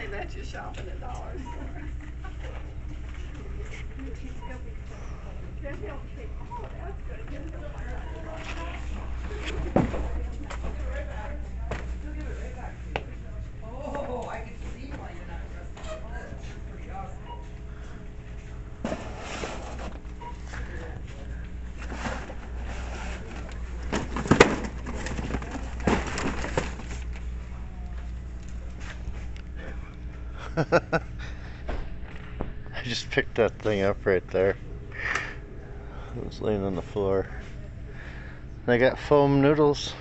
Only let you shop at the dollar store. Then he'll say, oh, that's good. Then he'll fire it up. Oh, I can see why you're not dressed like this. It's pretty awesome. I just picked that thing up right there. It was laying on the floor. I got foam noodles.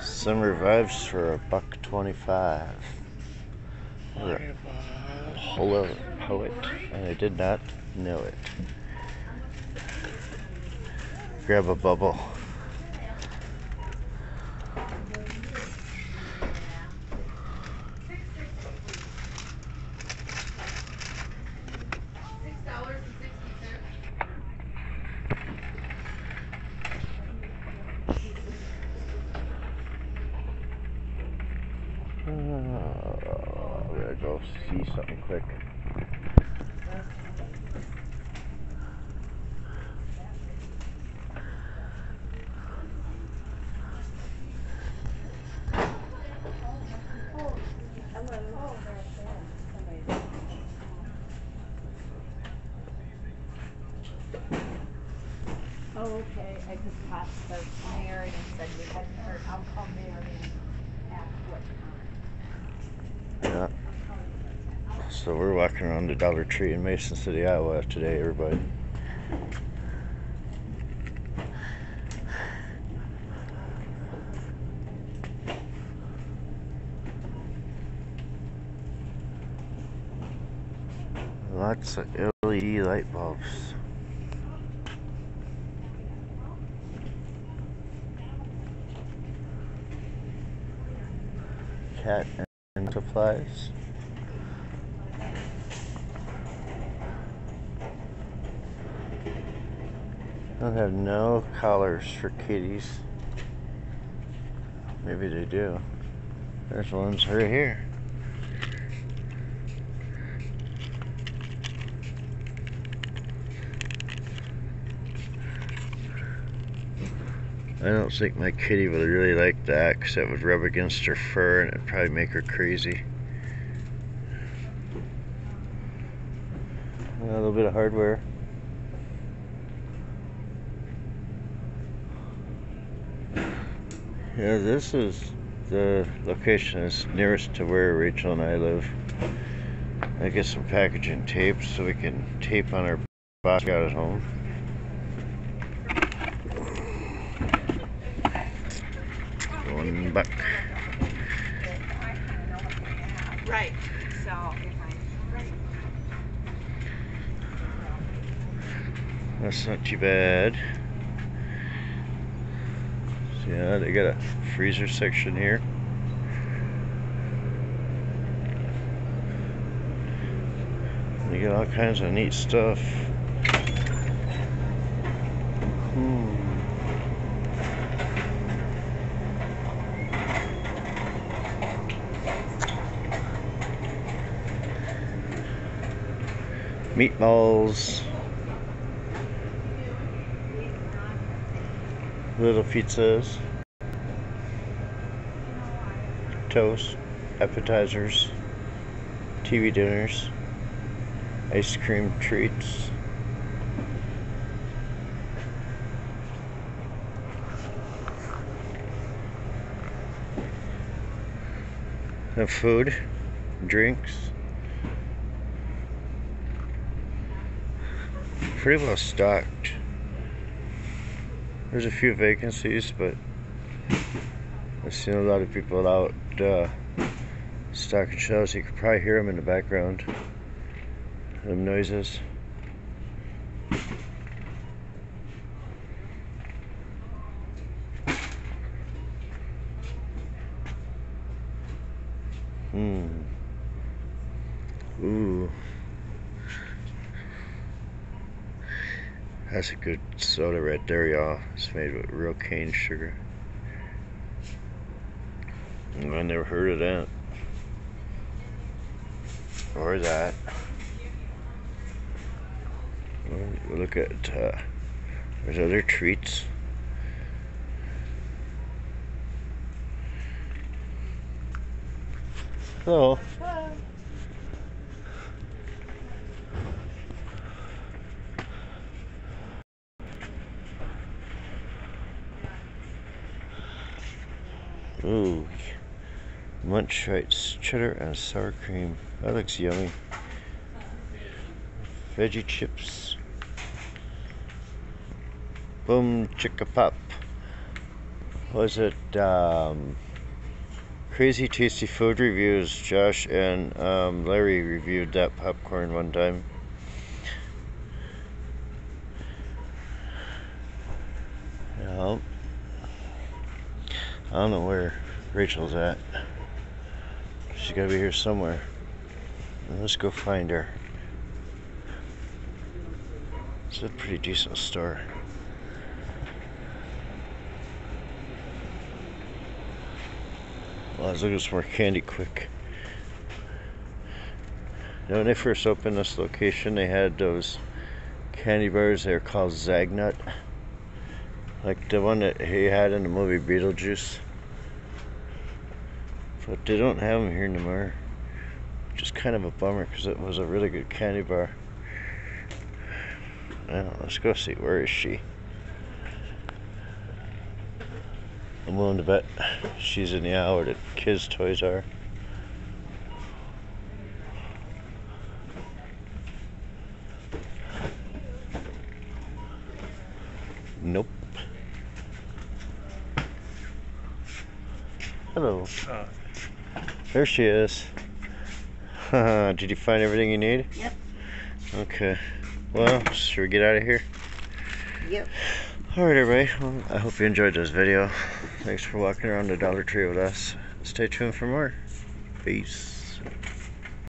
Summer vibes for a buck twenty-five. Hello, poet, and I did not know it. Grab a bubble. Oh, I'm gonna go see something quick. Oh, okay, I just talked to Mary and said we hadn't heard, I'll call Mary and ask what time. Yeah. So we're walking around the Dollar Tree in Mason City, Iowa today, everybody. Lots of LED light bulbs. Cat and supplies. Don't have no collars for kitties. Maybe they do. There's ones right here. I don't think my kitty would really like that because that would rub against her fur and it'd probably make her crazy. A little bit of hardware. Yeah, this is the location that's nearest to where Rachel and I live. I get some packaging tape so we can tape on our box out at home. Buck. Right, so if I, right. That's not too bad. So yeah, they got a freezer section here. They got all kinds of neat stuff. Meatballs. Little pizzas. Toast. Appetizers. TV dinners. Ice cream treats. Have food, drinks. Pretty well stocked. There's a few vacancies, but I've seen a lot of people out uh, stocking shelves. You could probably hear them in the background. Them noises. Hmm. Ooh. That's a good soda right there, y'all. It's made with real cane sugar. I never heard of that. Or that. Look at, uh, there's other treats. Hello. Ooh. Munch Rice cheddar and sour cream. That looks yummy. Veggie chips. Boom chicka pop. Was it um, Crazy Tasty Food Reviews? Josh and um, Larry reviewed that popcorn one time. Yeah. I don't know where Rachel's at. She's gotta be here somewhere. Let's go find her. It's a pretty decent store. Was looking for some more candy quick. You know, when they first opened this location, they had those candy bars. They were called Zagnut. Like the one that he had in the movie Beetlejuice. But they don't have them here anymore. Which is kind of a bummer because it was a really good candy bar. Let's go see. Where is she? I'm willing to bet she's in the hour that kids' toys are. Hello. Uh, There she is. Did you find everything you need? Yep. Okay. Well, should we get out of here? Yep. Alright, everybody. Well, I hope you enjoyed this video. Thanks for walking around the Dollar Tree with us. Stay tuned for more. Peace.